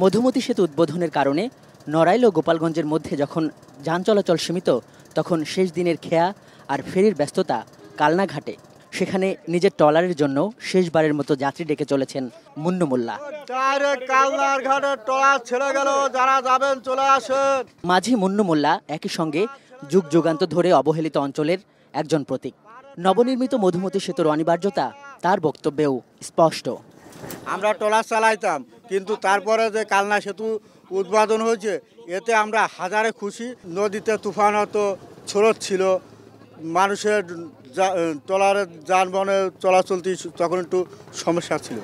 মধুমতি সেতু উদ্বোধনের কারণে নড়াইল ও গোপালগঞ্জের মধ্যে যখন যান চলাচল সীমিত তখন শেষ দিনের খেয়া আর ফেরির ব্যস্ততা কালনা ঘাটে। সেখানে নিজের ট্রলারের জন্য শেষবারের মতো যাত্রী ডেকে চলেছেন মুন্নু মোল্লা। মাঝি মুন্নু মোল্লা একই সঙ্গে যুগ যুগান্ত ধরে অবহেলিত অঞ্চলের একজন প্রতীক। নবনির্মিত মধুমতি সেতুর অনিবার্যতা তার বক্তব্যেও স্পষ্ট। আমরা ট্রলার চালাইতাম কিন্তু তারপরে যে কালনা সেতু উদ্বোধন হয়েছে এতে আমরা হাজারে খুশি। নদীতে তুফান হতো স্রোত ছিল মানুষের ট্রলারের যানবাহনে চলাচলতি তখন একটু সমস্যা ছিল।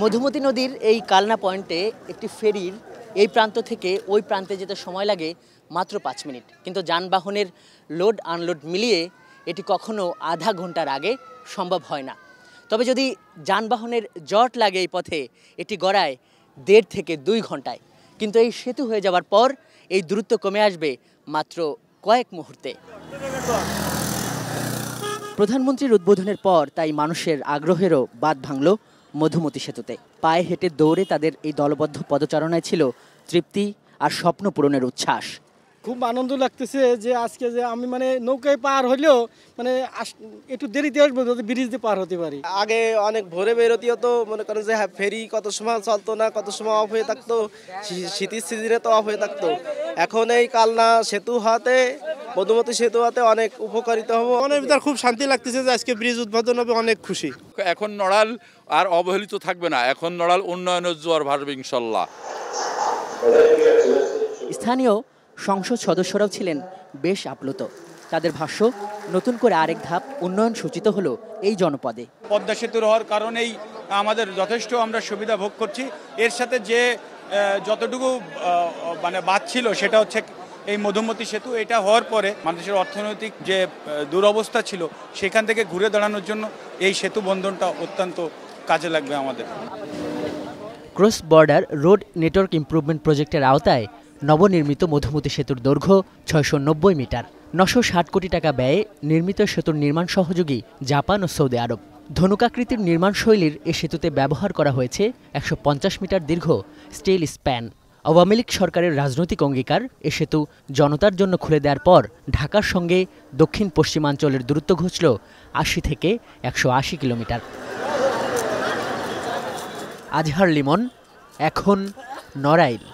মধুমতি নদীর এই কালনা পয়েন্টে একটি ফেরির এই প্রান্ত থেকে ওই প্রান্তে যেতে সময় লাগে মাত্র পাঁচ মিনিট। কিন্তু যানবাহনের লোড আনলোড মিলিয়ে এটি কখনো আধা ঘণ্টার আগে সম্ভব হয় না। তবে যদি যানবাহনের জট লাগে এই পথে, এটি গড়ায় দেড় থেকে দুই ঘন্টায়। কিন্তু এই সেতু হয়ে যাওয়ার পর এই দূরত্ব কমে আসবে মাত্র কয়েক মুহূর্তে। প্রধানমন্ত্রীর উদ্বোধনের পর তাই মানুষের আগ্রহেরও বাদ ভাঙল মধুমতি সেতুতে। পায়ে হেঁটে দৌড়ে তাদের এই দলবদ্ধ পদচারণায় ছিল তৃপ্তি আর স্বপ্ন পূরণের উচ্ছ্বাস। খুব আনন্দ লাগতেছে যে আজকে যে আমি মানে নৌকায় পার হলেও মানে একটু দেরিতে আসব যাতে ব্রিজ দিয়ে পার হতে পারি। আগে অনেক ভোরে বেরোতে হতো মনে করেন যে হ্যাঁ, ফেরি কত সময় চলতো না কত সময় অফ হয়ে থাকতো শীতের সিজনে তো অফ হয়ে থাকতো। এখন এই কালনা সেতু হাতে মধুমতি সেতু হাতে অনেক উপকারিত হব। মনের ভিতর খুব শান্তি লাগতেছে যে আজকে ব্রিজ উদ্বোধন হবে অনেক খুশি। এখন নড়াল আর অবহেলিত থাকবে না এখন নড়াল উন্নয়নের জোয়ার ভাসবে ইনশাল্লাহ। স্থানীয় সংসদ সদস্যরাও ছিলেন বেশ আপ্লুত। তাদের ভাষ্য নতুন করে আরেক ধাপ উন্নয়ন সূচিত হলো এই জনপদে। পদ্মা সেতুর হওয়ার কারণেই আমাদের যথেষ্ট আমরা সুবিধা ভোগ করছি। এর সাথে যে যতটুকু মানে বাদ ছিল সেটা হচ্ছে এই মধুমতি সেতু। এটা হওয়ার পরে মানুষের অর্থনৈতিক যে দুরবস্থা ছিল সেখান থেকে ঘুরে দাঁড়ানোর জন্য এই সেতু বন্ধনটা অত্যন্ত কাজে লাগবে আমাদের। Cross border road network improvement প্রজেক্টের আওতায় নবনির্মিত মধুমতি সেতুর দৈর্ঘ্য ছয়শো নব্বই মিটার। নশো কোটি টাকা ব্যয়ে নির্মিত সেতুর নির্মাণ সহযোগী জাপান ও সৌদি আরব। ধনুকাকৃতির নির্মাণ শৈলীর এ সেতুতে ব্যবহার করা হয়েছে একশো পঞ্চাশ মিটার দীর্ঘ স্টিল স্প্যান। আওয়ামী লীগ সরকারের রাজনৈতিক অঙ্গীকার এ সেতু জনতার জন্য খুলে দেওয়ার পর ঢাকার সঙ্গে দক্ষিণ পশ্চিমাঞ্চলের দূরত্ব ঘুচল আশি থেকে একশো আশি কিলোমিটার। আজহার লিমন, এখন নড়াইল।